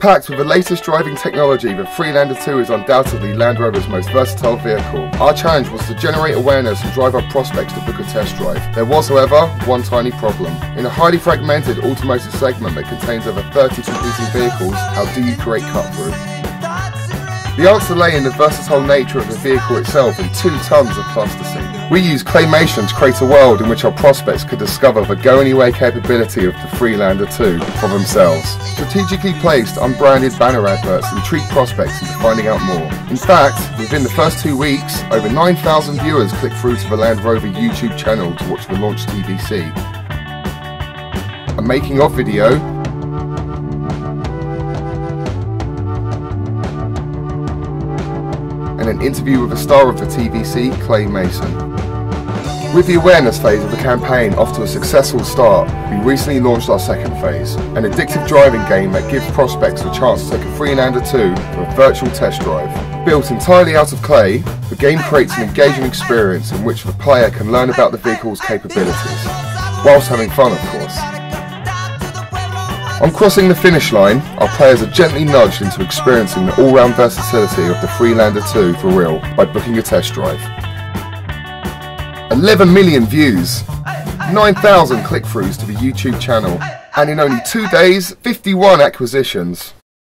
Packed with the latest driving technology, the Freelander 2 is undoubtedly Land Rover's most versatile vehicle. Our challenge was to generate awareness and drive our prospects to book a test drive. There was, however, one tiny problem. In a highly fragmented automotive segment that contains over 30 competing vehicles, how do you create cut-through? The answer lay in the versatile nature of the vehicle itself and two tons of plasticine. We used claymation to create a world in which our prospects could discover the go-anywhere capability of the Freelander 2 for themselves. Strategically placed, unbranded banner adverts intrigue prospects into finding out more. In fact, within the first two weeks, over 9,000 viewers clicked through to the Land Rover YouTube channel to watch the launch TVC. A making of video an interview with a star of the TVC, Clay Mason. With the awareness phase of the campaign off to a successful start, we recently launched our second phase, an addictive driving game that gives prospects the chance to take a Freelander 2 for a virtual test drive. Built entirely out of clay, the game creates an engaging experience in which the player can learn about the vehicle's capabilities, whilst having fun of course. On crossing the finish line, our players are gently nudged into experiencing the all-round versatility of the Freelander 2 for real by booking a test drive. 11 million views, 9,000 click-throughs to the YouTube channel, and in only two days, 51 acquisitions.